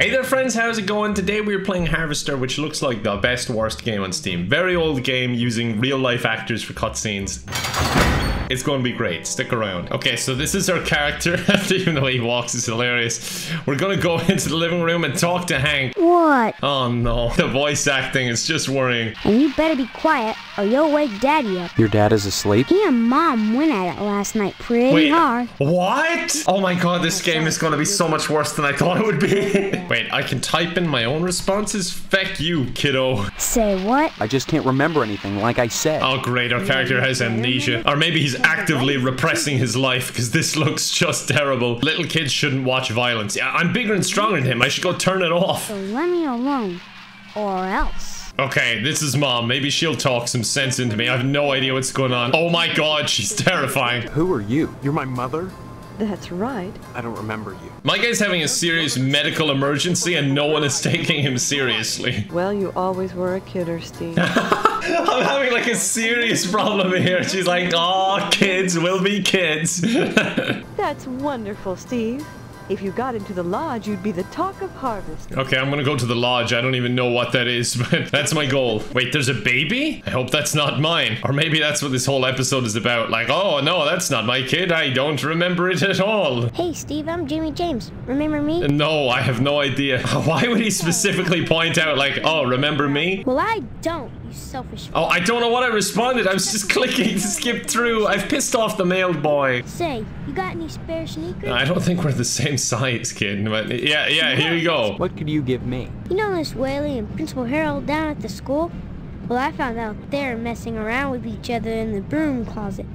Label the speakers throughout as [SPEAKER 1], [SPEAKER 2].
[SPEAKER 1] Hey there friends, how's it going? Today we're playing Harvester, which looks like the best worst game on Steam. Very old game using real life actors for cutscenes. It's going to be great. Stick around. Okay, so this is our character. Even the way he walks is hilarious. We're going to go into the living room and talk to Hank.
[SPEAKER 2] What?
[SPEAKER 1] Oh no, the voice acting is just worrying.
[SPEAKER 2] And you better be quiet or you'll wake Daddy up.
[SPEAKER 3] Your dad is asleep?
[SPEAKER 2] He and Mom went at it last night pretty
[SPEAKER 1] Wait,
[SPEAKER 2] hard.
[SPEAKER 1] what? Oh my god, this game is going to be so much worse than I thought it would be. Wait, I can type in my own responses? Feck you, kiddo.
[SPEAKER 2] Say what?
[SPEAKER 3] I just can't remember anything, like I said.
[SPEAKER 1] Oh great, our character has amnesia. Or maybe he's actively repressing his life because this looks just terrible. Little kids shouldn't watch violence. Yeah, I'm bigger and stronger than him. I should go turn it off.
[SPEAKER 2] So let me alone. Or else.
[SPEAKER 1] Okay, this is mom. Maybe she'll talk some sense into me. I have no idea what's going on. Oh my god, she's terrifying.
[SPEAKER 3] Who are you?
[SPEAKER 4] You're my mother?
[SPEAKER 5] That's right.
[SPEAKER 4] I don't remember you.
[SPEAKER 1] My guy's having a serious medical emergency and no one is taking him seriously.
[SPEAKER 5] Well, you always were a kidder, Steve.
[SPEAKER 1] I'm having like a serious problem here. She's like, oh, kids will be kids.
[SPEAKER 5] That's wonderful, Steve. If you got into the lodge, you'd be the talk of harvest.
[SPEAKER 1] Okay, I'm gonna go to the lodge. I don't even know what that is, but that's my goal. Wait, there's a baby? I hope that's not mine. Or maybe that's what this whole episode is about. Like, oh no, that's not my kid. I don't remember it at all.
[SPEAKER 2] Hey, Steve, I'm Jimmy James. Remember me?
[SPEAKER 1] No, I have no idea. Why would he specifically point out, like, oh, remember me?
[SPEAKER 2] Well, I don't, you selfish.
[SPEAKER 1] Oh, I don't know what I responded. I was just clicking to skip through. I've pissed off the mail boy.
[SPEAKER 2] Say, you got any spare sneakers?
[SPEAKER 1] I don't think we're the same size, kid. But yeah, yeah, here you go.
[SPEAKER 3] What could you give me?
[SPEAKER 2] You know Miss Whaley and Principal Harold down at the school? Well, I found out they're messing around with each other in the broom closet.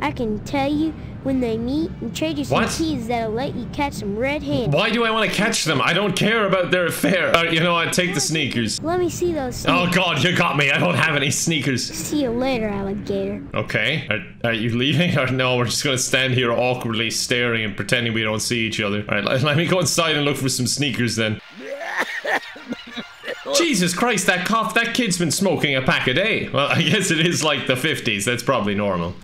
[SPEAKER 2] I can tell you when they meet and trade you some
[SPEAKER 1] What?
[SPEAKER 2] keys that'll let you catch some red hands.
[SPEAKER 1] Why do I want to catch them? I don't care about their affair. Uh, you know what? Take the sneakers.
[SPEAKER 2] Let me see those
[SPEAKER 1] Oh god, you got me. I don't have any sneakers.
[SPEAKER 2] See you later, alligator.
[SPEAKER 1] Okay. Are, are you leaving? Or no, we're just gonna stand here awkwardly staring and pretending we don't see each other. Alright, let, let me go inside and look for some sneakers then. Jesus Christ, that cough, that kid's been smoking a pack a day. Well, I guess it is like the 50s. That's probably normal.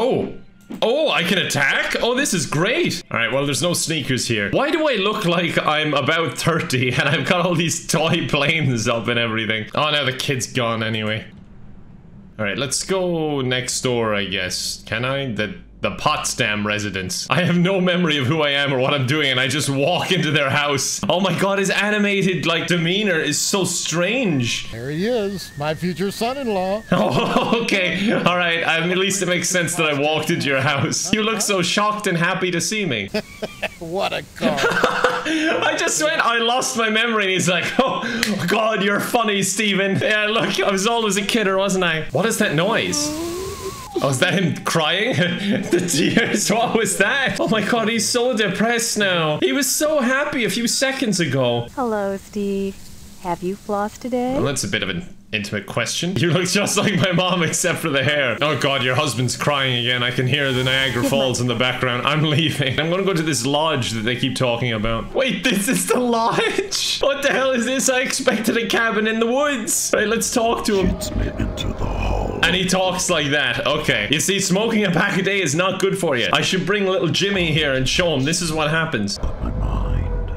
[SPEAKER 1] Oh. Oh, I can attack? Oh, this is great. All right, well, there's no sneakers here. Why do I look like I'm about 30 and I've got all these toy planes up and everything? Oh, now the kid's gone anyway. All right, let's go next door, I guess. Can I? The the Pottsdam residence. I have no memory of who I am or what I'm doing, and I just walk into their house. Oh my god, his animated like demeanor is so strange.
[SPEAKER 6] There he is, my future son-in-law.
[SPEAKER 1] Oh, okay. All right. Um, at least it makes sense that I walked into your house. You look so shocked and happy to see me.
[SPEAKER 6] What a car.
[SPEAKER 1] I just went, I lost my memory. And he's like, oh, God, you're funny, Steven. Yeah, look, I was always a kidder, wasn't I? What is that noise? Oh, is that him crying? the tears? What was that? Oh my god, he's so depressed now. He was so happy a few seconds ago.
[SPEAKER 5] Hello, Steve. Have you flossed today?
[SPEAKER 1] Well, that's a bit of an intimate question. You look just like my mom except for the hair. Oh god, your husband's crying again. I can hear the Niagara Falls in the background. I'm leaving. I'm gonna go to this lodge that they keep talking about. Wait, this is the lodge? What the hell is this? I expected a cabin in the woods. Right, let's talk to him. And he talks like that. Okay. You see, smoking a pack a day is not good for you. I should bring little Jimmy here and show him this is what happens. But my mind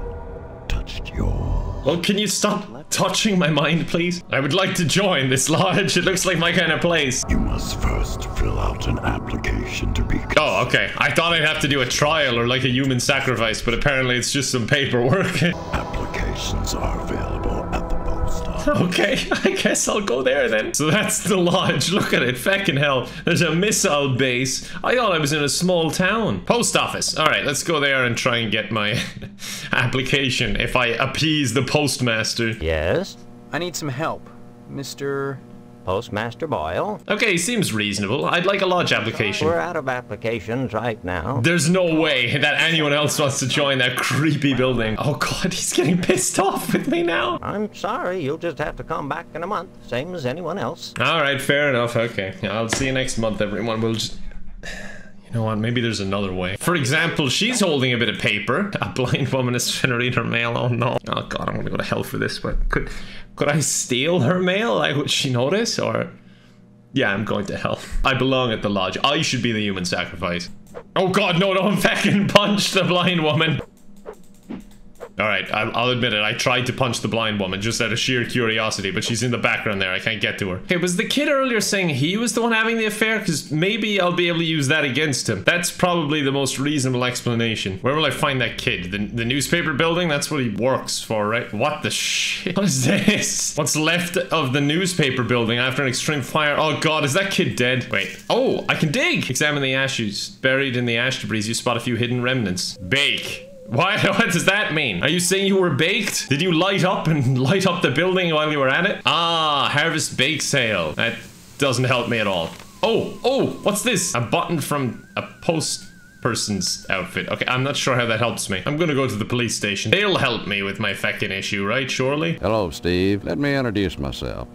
[SPEAKER 1] touched yours. Well, can you stop touching my mind, please? I would like to join this lodge. It looks like my kind of place.
[SPEAKER 7] You must first fill out an application to be.
[SPEAKER 1] Oh, okay. I thought I'd have to do a trial or like a human sacrifice, but apparently it's just some paperwork.
[SPEAKER 7] Applications are available
[SPEAKER 1] okay, I guess I'll go there then. So that's the lodge. Look at it. Feckin' hell. There's a missile base. I thought I was in a small town. Post office. All right, let's go there and try and get my application if I appease the postmaster.
[SPEAKER 8] Yes,
[SPEAKER 3] I need some help. Mr.
[SPEAKER 8] Postmaster Boyle.
[SPEAKER 1] Okay, seems reasonable. I'd like a large application.
[SPEAKER 8] We're out of applications right now.
[SPEAKER 1] There's no way that anyone else wants to join that creepy building. Oh god, he's getting pissed off with me now.
[SPEAKER 8] I'm sorry, you'll just have to come back in a month, same as anyone else.
[SPEAKER 1] Alright, fair enough. Okay. I'll see you next month, everyone. We'll just. Know what? Maybe there's another way. For example, she's holding a bit of paper. A blind woman is trying to read her mail. Oh no. Oh god, I'm gonna go to hell for this. But could could I steal her mail? Like, would she notice? Or yeah, I'm going to hell. I belong at the lodge. I should be the human sacrifice. Oh god, no! Don't fucking punch the blind woman. All right, I'll, I'll admit it. I tried to punch the blind woman just out of sheer curiosity, but she's in the background there. I can't get to her. Okay, was the kid earlier saying he was the one having the affair? Because maybe I'll be able to use that against him. That's probably the most reasonable explanation. Where will I find that kid? The, the newspaper building? That's what he works for, right? What the shit? What is this? What's left of the newspaper building after an extreme fire? Oh god, is that kid dead? Wait. Oh, I can dig! Examine the ashes. Buried in the ash debris, you spot a few hidden remnants. Bake. What, what does that mean? Are you saying you were baked? Did you light up and light up the building while you were at it? Ah, harvest bake sale. That doesn't help me at all. Oh, oh, what's this? A button from a post person's outfit. Okay, I'm not sure how that helps me. I'm gonna go to the police station. They'll help me with my feckin' issue, right, surely?
[SPEAKER 4] Hello, Steve. Let me introduce myself.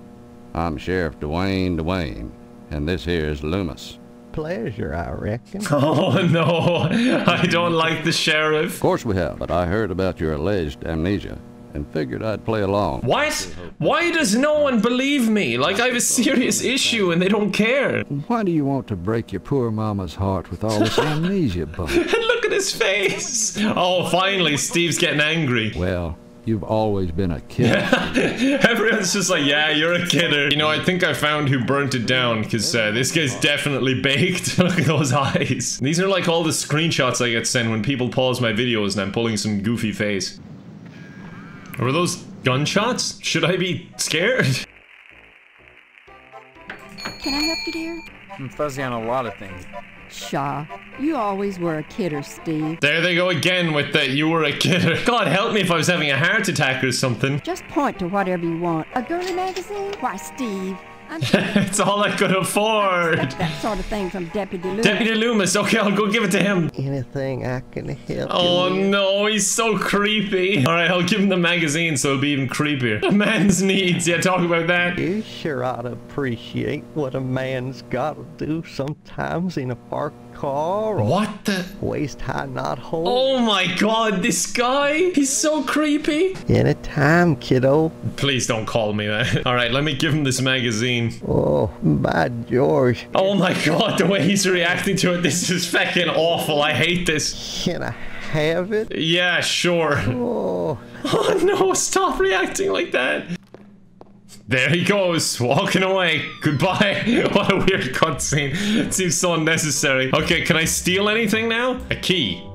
[SPEAKER 4] I'm Sheriff Dwayne Dwayne, and this here is Loomis.
[SPEAKER 8] Pleasure, I reckon.
[SPEAKER 1] Oh no, I don't like the sheriff.
[SPEAKER 4] Of course we have, but I heard about your alleged amnesia and figured I'd play along.
[SPEAKER 1] What? Why does no one believe me? Like I have a serious issue and they don't care.
[SPEAKER 4] Why do you want to break your poor mama's heart with all this amnesia bug?
[SPEAKER 1] And look at his face. Oh, finally, Steve's getting angry.
[SPEAKER 4] Well, you've always been a kid.
[SPEAKER 1] Everyone's just like, yeah, you're a kidder. You know, I think I found who burnt it down because uh, this guy's definitely baked. Look at those eyes. These are like all the screenshots I get sent when people pause my videos and I'm pulling some goofy face. Were those gunshots? Should I be scared?
[SPEAKER 9] Can I help you, dear?
[SPEAKER 3] I'm fuzzy on a lot of things.
[SPEAKER 9] Shaw, you always were a kidder, Steve.
[SPEAKER 1] There they go again with the you were a kidder. God help me if I was having a heart attack or something.
[SPEAKER 9] Just point to whatever you want. A girly magazine? Why, Steve,
[SPEAKER 1] it's all I could afford.
[SPEAKER 9] expect that sort of thing from Deputy Loomis.
[SPEAKER 1] Deputy Loomis, okay, I'll go give it to him.
[SPEAKER 8] Anything I can help
[SPEAKER 1] Oh no, he's so creepy. Alright, I'll give him the magazine so it'll be even creepier. A man's needs, yeah, talk about that.
[SPEAKER 8] You sure ought to appreciate what a man's got to do sometimes in a parked car
[SPEAKER 1] What the?
[SPEAKER 8] waist high knot hole.
[SPEAKER 1] Oh my god, this guy? He's so creepy.
[SPEAKER 8] in Anytime, kiddo.
[SPEAKER 1] Please don't call me that. Alright, let me give him this magazine.
[SPEAKER 8] Oh, by George.
[SPEAKER 1] Oh my god, the way he's reacting to it, this is fucking awful. I hate this.
[SPEAKER 8] Can I have it?
[SPEAKER 1] Yeah, sure.
[SPEAKER 8] Oh,
[SPEAKER 1] Oh no, stop reacting like that. There he goes, walking away. Goodbye. What a weird cutscene. It seems so unnecessary. Okay, can I steal anything now? A key.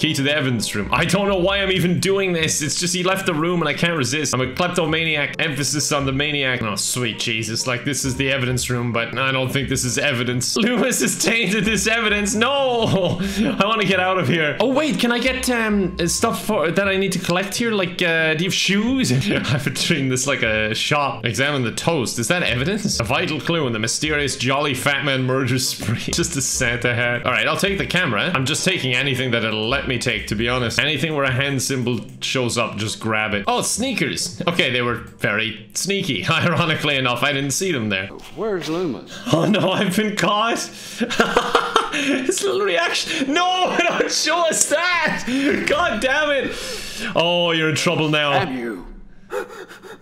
[SPEAKER 1] Key to the evidence room. I don't know why I'm even doing this. It's just he left the room and I can't resist. I'm a kleptomaniac. Emphasis on the maniac. Oh, sweet Jesus. Like, this is the evidence room, but I don't think this is evidence. Loomis has tainted this evidence. No! I want to get out of here. Oh, wait. Can I get um stuff for that I need to collect here? Like, uh, do you have shoes? I've been treating this like a shop. Examine the toast. Is that evidence? A vital clue in the mysterious jolly fat man murder spree. just a Santa hat. All right, I'll take the camera. I'm just taking anything that it'll let me take, to be honest. Anything where a hand symbol shows up, just grab it. Oh, sneakers. Okay, they were very sneaky. Ironically enough, I didn't see them there.
[SPEAKER 4] Where's Loomis?
[SPEAKER 1] Oh no, I've been caught. His little reaction. No, don't show us that. God damn it. Oh, you're in trouble now.
[SPEAKER 4] You.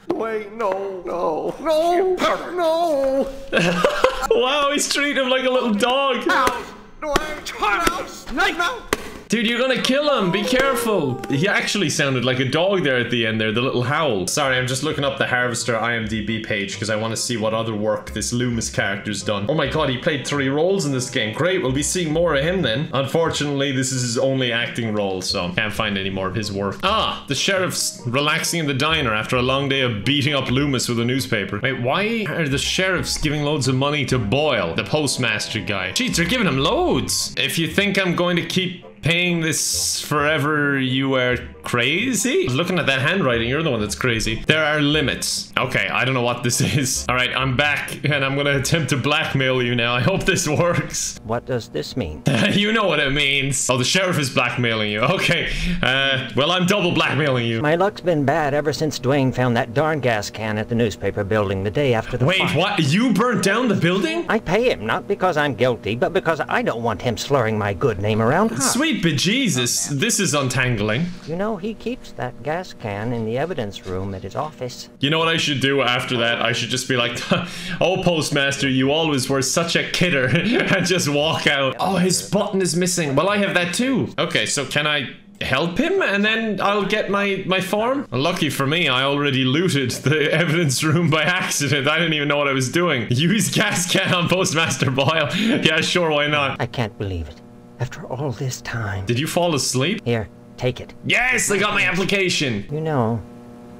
[SPEAKER 8] wait, no, no, no, no.
[SPEAKER 1] Wow, he's treating him like a little dog. Dude, you're gonna kill him. Be careful. He actually sounded like a dog there at the end there, the little howl. Sorry, I'm just looking up the Harvester IMDb page because I want to see what other work this Loomis character's done. Oh my god, he played three roles in this game. Great, we'll be seeing more of him then. Unfortunately, this is his only acting role, so can't find any more of his work. Ah, the sheriff's relaxing in the diner after a long day of beating up Loomis with a newspaper. Wait, why are the sheriffs giving loads of money to Boyle, the postmaster guy? Jeez, they're giving him loads. If you think I'm going to keep paying this forever you are crazy? Looking at that handwriting you're the one that's crazy. There are limits. Okay i don't know what this is. All right i'm back and i'm gonna attempt to blackmail you now. I hope this works.
[SPEAKER 8] What does this mean?
[SPEAKER 1] you know what it means. Oh the sheriff is blackmailing you. Okay uh well i'm double blackmailing you.
[SPEAKER 8] My luck's been bad ever since Dwayne found that darn gas can at the newspaper building the day after the
[SPEAKER 1] wait
[SPEAKER 8] fire.
[SPEAKER 1] what? You burnt down the building?
[SPEAKER 8] I pay him not because I'm guilty, but because I don't want him slurring my good name around. Huh.
[SPEAKER 1] sweet bejesus this is untangling.
[SPEAKER 8] You know, he keeps that gas can in the evidence room at his office.
[SPEAKER 1] You know what I should do after that? I should just be like, oh, postmaster, you always were such a kidder, and just walk out. Oh, his button is missing. Well, I have that too. Okay, so can I help him and then I'll get my, my form? Lucky for me, I already looted the evidence room by accident. I didn't even know what I was doing. Use gas can on Postmaster Boyle. yeah, sure, why not?
[SPEAKER 10] I can't believe it. After all this time.
[SPEAKER 1] Did you fall asleep?
[SPEAKER 10] Here, take it.
[SPEAKER 1] Yes, I got my application.
[SPEAKER 10] You know,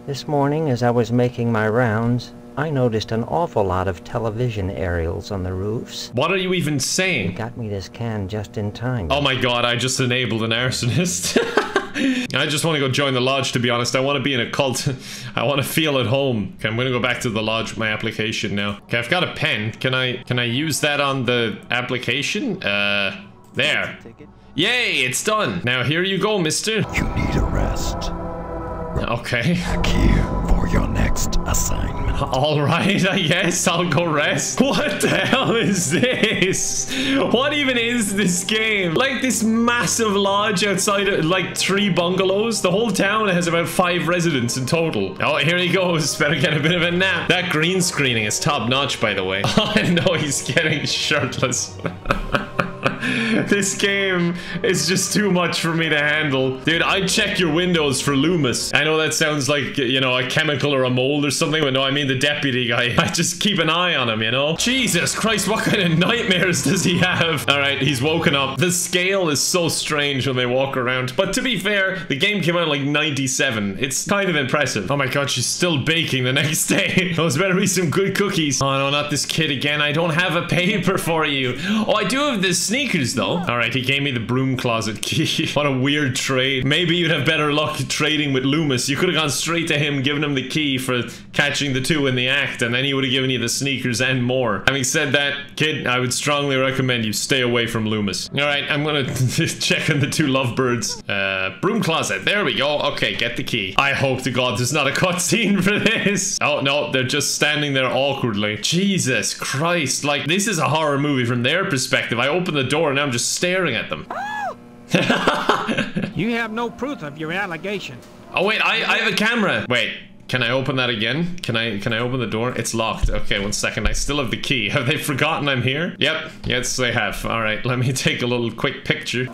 [SPEAKER 10] this morning as I was making my rounds, I noticed an awful lot of television aerials on the roofs.
[SPEAKER 1] What are you even
[SPEAKER 10] You
[SPEAKER 1] saying?
[SPEAKER 10] got me this can just in time.
[SPEAKER 1] Oh my god, I just enabled an arsonist. I just want to go join the lodge, to be honest. I want to be in a cult. I want to feel at home. Okay, I'm going to go back to the lodge with my application now. Okay, I've got a pen. Can I can I use that on the application? Uh, there. Yay, it's done. Now here you go, mister.
[SPEAKER 7] You need a rest.
[SPEAKER 1] Okay.
[SPEAKER 7] Back here for your next assignment.
[SPEAKER 1] All right, I guess I'll go rest. What the hell is this? What even is this game? Like this massive lodge outside of like three bungalows. The whole town has about five residents in total. Oh, here he goes. Better get a bit of a nap. That green screening is top notch, by the way. Oh, no, he's getting shirtless. this game is just too much for me to handle. Dude, I'd check your windows for Loomis. I know that sounds like, you know, a chemical or a mold or something, but no, I mean the deputy guy. I just keep an eye on him, you know? Jesus Christ, what kind of nightmares does he have? All right, he's woken up. The scale is so strange when they walk around. But to be fair, the game came out like 97. It's kind of impressive. Oh my god, she's still baking the next day. Those better be some good cookies. Oh no, not this kid again. I don't have a paper for you. Oh, I do have the though. All right, he gave me the broom closet key. what a weird trade. Maybe you'd have better luck trading with Loomis. You could have gone straight to him, given him the key for catching the two in the act, and then he would have given you the sneakers and more. Having said that, kid, I would strongly recommend you stay away from Loomis. All right, I'm gonna check on the two lovebirds. Uh, broom closet. There we go. Okay, get the key. I hope to God there's not a cutscene for this. Oh no, they're just standing there awkwardly. Jesus Christ! Like this is a horror movie from their perspective. I open the door and I'm just staring at them.
[SPEAKER 11] You have no proof of your allegation.
[SPEAKER 1] Oh wait, I, I have a camera. Wait, can I open that again? Can I can I open the door? It's locked. Okay, one second. I still have the key. Have they forgotten I'm here? Yep. Yes, they have. All right, let me take a little quick picture.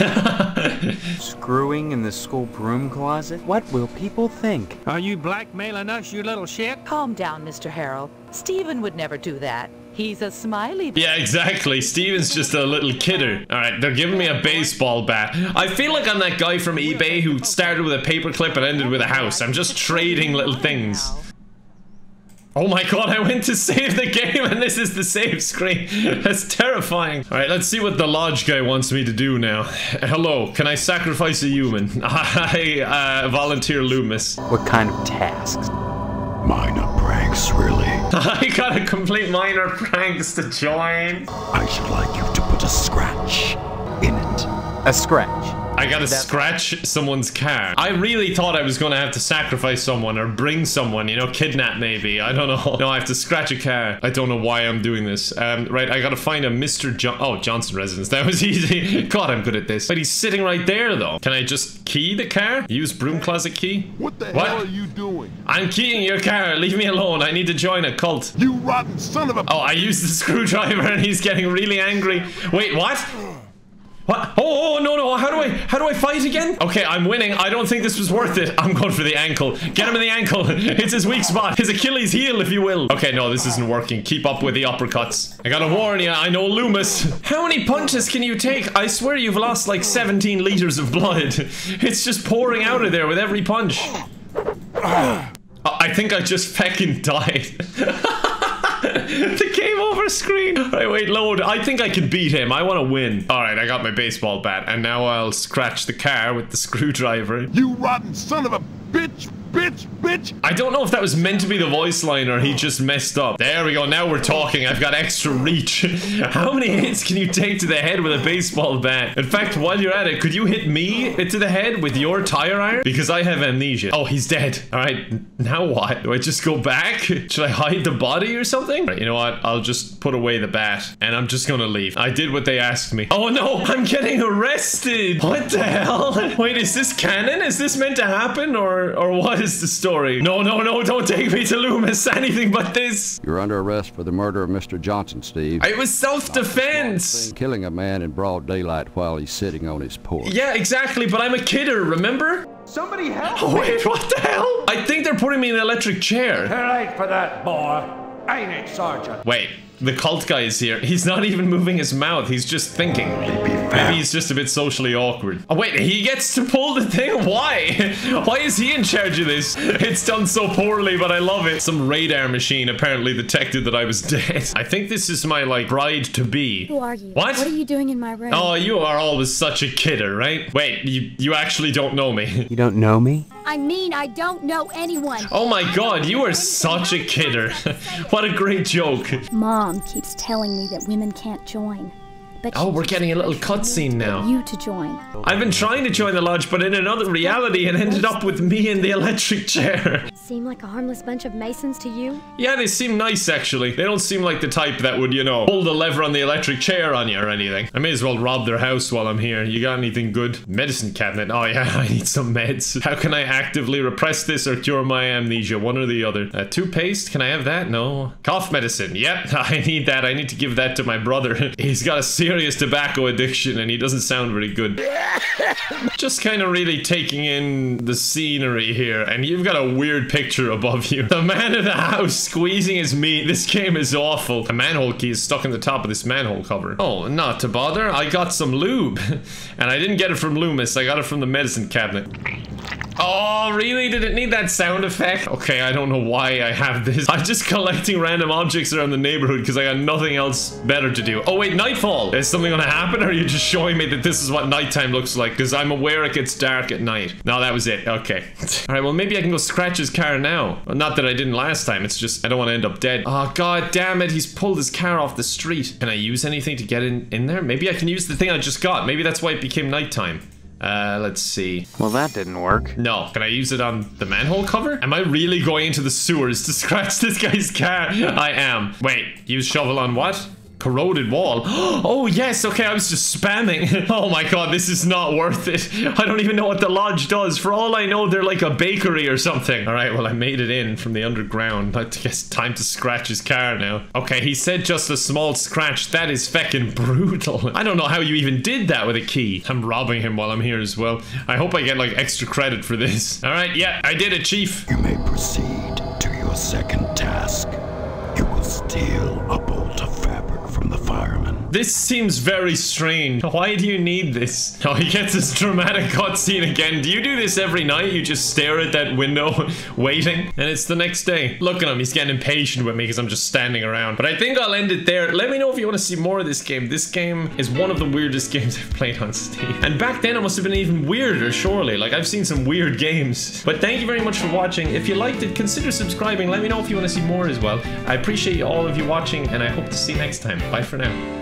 [SPEAKER 3] Screwing in the school broom closet? What will people think?
[SPEAKER 11] Are you blackmailing us, you little shit?
[SPEAKER 12] Calm down, Mr. Harrell. Stephen would never do that. He's a smiley.
[SPEAKER 1] Yeah, exactly. Steven's just a little kidder. All right, they're giving me a baseball bat. I feel like I'm that guy from eBay who started with a paperclip and ended with a house. I'm just trading little things. Oh my god, I went to save the game and this is the save screen. That's terrifying. All right, let's see what the lodge guy wants me to do now. Hello, can I sacrifice a human? I uh, volunteer Loomis.
[SPEAKER 3] What kind of tasks?
[SPEAKER 7] Minor pranks, really.
[SPEAKER 1] I gotta complete minor pranks to join.
[SPEAKER 7] I should like you to put a scratch in it.
[SPEAKER 3] A scratch.
[SPEAKER 1] I gotta scratch someone's car. I really thought I was gonna have to sacrifice someone or bring someone, you know, kidnap maybe. I don't know. No, I have to scratch a car. I don't know why I'm doing this. Um, right, I gotta find a Mr. John. Oh, Johnson residence. That was easy. God, I'm good at this. But he's sitting right there though. Can I just key the car? Use broom closet key?
[SPEAKER 13] What the
[SPEAKER 1] What?
[SPEAKER 13] hell are you doing?
[SPEAKER 1] I'm keying your car. Leave me alone. I need to join a cult.
[SPEAKER 13] You rotten son of a.
[SPEAKER 1] Oh, I used the screwdriver and he's getting really angry. Wait, what? What? Oh, oh, oh, no, no. How do I, how do I fight again? Okay, I'm winning. I don't think this was worth it. I'm going for the ankle. Get him in the ankle. It's his weak spot. His Achilles heel, if you will. Okay, no, this isn't working. Keep up with the uppercuts. I gotta warn you, I know Loomis. How many punches can you take? I swear you've lost like 17 liters of blood. It's just pouring out of there with every punch. I I think I just fucking died. The game over screen. Right, wait, load. I think I can beat him. I want to win. All right, I got my baseball bat, and now I'll scratch the car with the screwdriver.
[SPEAKER 13] You rotten son of a bitch, bitch.
[SPEAKER 1] I don't know if that was meant to be the voice line or he just messed up. There we go. Now we're talking. I've got extra reach. How many hits can you take to the head with a baseball bat? In fact, while you're at it, could you hit me to the head with your tire iron? Because I have amnesia. Oh, he's dead. All right. Now what? Do I just go back? Should I hide the body or something? Right, you know what? I'll just put away the bat and I'm just gonna leave. I did what they asked me. Oh no, I'm getting arrested. What the hell? Wait, is this canon? Is this meant to happen or or what? what is the story? No, no, no, don't take me to Loomis. Anything but this.
[SPEAKER 4] You're under arrest for the murder of Mr. Johnson, Steve.
[SPEAKER 1] It was self-defense.
[SPEAKER 4] Killing a man in broad daylight while he's sitting on his porch.
[SPEAKER 1] Yeah, exactly, but I'm a kidder, remember?
[SPEAKER 14] Somebody help
[SPEAKER 1] Oh, wait, what the hell? I think they're putting me in an electric chair.
[SPEAKER 11] Too late for that, boy. Ain't it, Sergeant?
[SPEAKER 1] Wait, the cult guy is here. He's not even moving his mouth. He's just thinking. Maybe he's just a bit socially awkward. Oh, wait, he gets to pull the thing? Why? Why is he in charge of this? It's done so poorly, but I love it. Some radar machine apparently detected that I was dead. I think this is my, like, bride-to-be.
[SPEAKER 15] Who are you?
[SPEAKER 1] What?
[SPEAKER 15] What are you doing in my room?
[SPEAKER 1] Oh, you are always such a kidder, right? Wait, you, you actually don't know me.
[SPEAKER 3] You don't know me?
[SPEAKER 15] I mean, I don't know anyone.
[SPEAKER 1] Oh my god, you are such a kidder. what a great joke.
[SPEAKER 15] Mom keeps telling me that women can't join. But
[SPEAKER 1] Oh, we're getting a little cutscene now.
[SPEAKER 15] You to join.
[SPEAKER 1] I've been trying to join the lodge, but in another reality, it ended up with me in the electric chair.
[SPEAKER 15] Seem like a harmless bunch of masons to you?
[SPEAKER 1] Yeah, they seem nice, actually. They don't seem like the type that would, you know, pull the lever on the electric chair on you or anything. I may as well rob their house while I'm here. You got anything good? Medicine cabinet. Oh, yeah, I need some meds. How can I actively repress this or cure my amnesia? One or the other. Uh, toothpaste? Can I have that? No. Cough medicine. Yep, I need that. I need to give that to my brother. He's got a serious tobacco addiction and he doesn't sound very good. Just kind of really taking in the scenery here, and you've got a weird picture above you. The man in the house squeezing his meat. This game is awful. A manhole key is stuck in the top of this manhole cover. Oh, not to bother. I got some lube, and I didn't get it from Loomis. I got it from the medicine cabinet. Oh, really? Did it need that sound effect? Okay, I don't know why I have this. I'm just collecting random objects around the neighborhood because I got nothing else better to do. Oh, wait, nightfall. Is something gonna happen or are you just showing me that this is what nighttime looks like? Because I'm aware it gets dark at night. No, that was it. Okay. All right, well, maybe I can go scratch his car now. Well, not that I didn't last time. It's just I don't want to end up dead. Oh, god damn it. He's pulled his car off the street. Can I use anything to get in, in there? Maybe I can use the thing I just got. Maybe that's why it became nighttime. Uh, let's see.
[SPEAKER 3] Well, that didn't work.
[SPEAKER 1] No. Can I use it on the manhole cover? Am I really going into the sewers to scratch this guy's car? I am. Wait, use shovel on what? Corroded wall. Oh, yes. Okay, I was just spamming. Oh my god, this is not worth it. I don't even know what the lodge does. For all I know, they're like a bakery or something. All right, well, I made it in from the underground. I guess time to scratch his car now. Okay, he said just a small scratch. That is feckin' brutal. I don't know how you even did that with a key. I'm robbing him while I'm here as well. I hope I get like extra credit for this. All right, yeah, I did it, chief.
[SPEAKER 7] You may proceed to your second task. You will steal a
[SPEAKER 1] This seems very strange. Why do you need this? Oh, he gets this dramatic cutscene again. Do you do this every night? You just stare at that window, waiting, and it's the next day. Look at him. He's getting impatient with me because I'm just standing around. But I think I'll end it there. Let me know if you want to see more of this game. This game is one of the weirdest games I've played on Steam. And back then, it must have been even weirder, surely. Like, I've seen some weird games. But thank you very much for watching. If you liked it, consider subscribing. Let me know if you want to see more as well. I appreciate all of you watching, and I hope to see you next time. Bye for now.